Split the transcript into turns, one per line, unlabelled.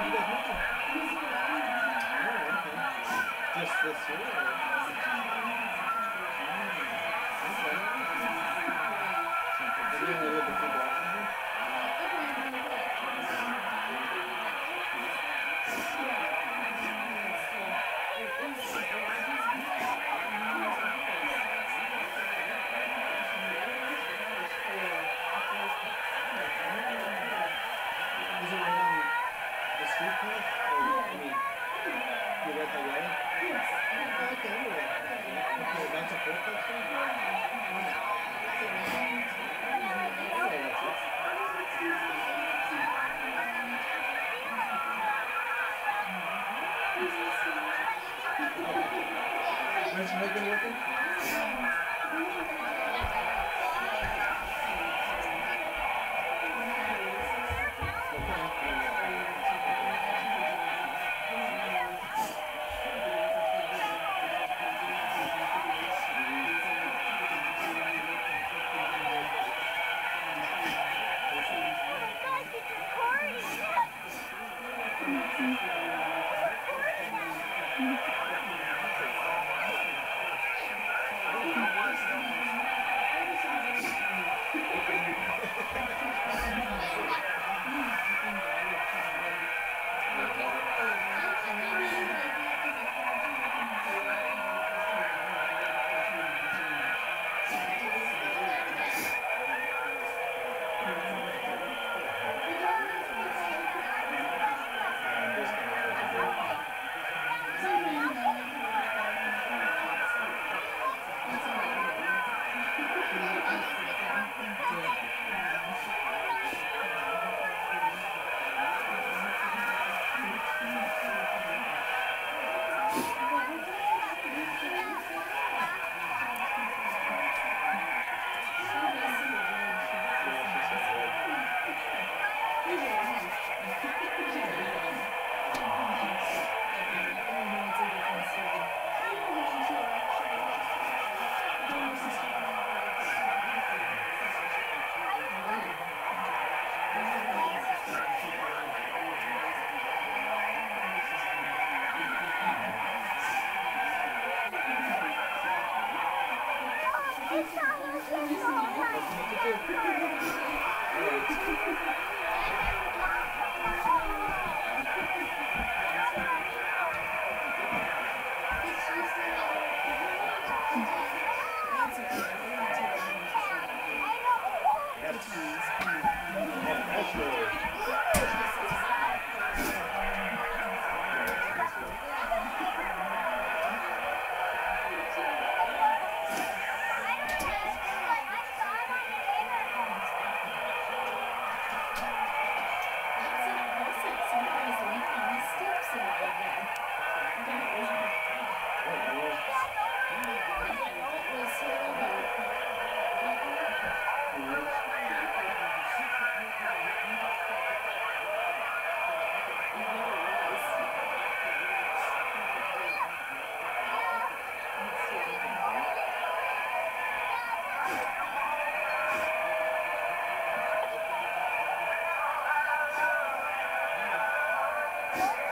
Just this? Or? You it. When's Mm-hmm. Thank you. Yeah.